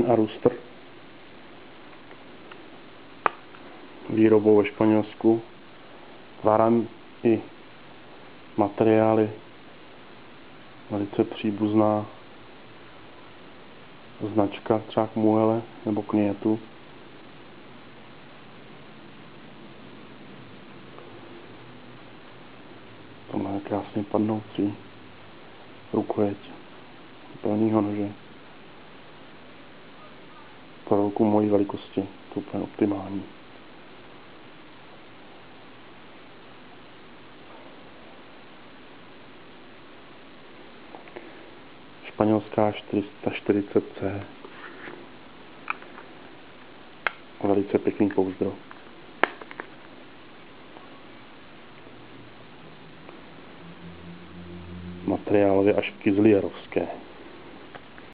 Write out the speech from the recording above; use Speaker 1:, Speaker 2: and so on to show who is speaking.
Speaker 1: Hen a Rooster. Výrobou ve Španělsku. Varan i materiály velice příbuzná značka třeba k Muele nebo k Nietu. To má krásně padnoucí rukojeť plnýho nože. Ruku mojí velikosti to úplně optimální. španělská 440C. Velice pěkný pouzdro. Materiálově až kizlierovské.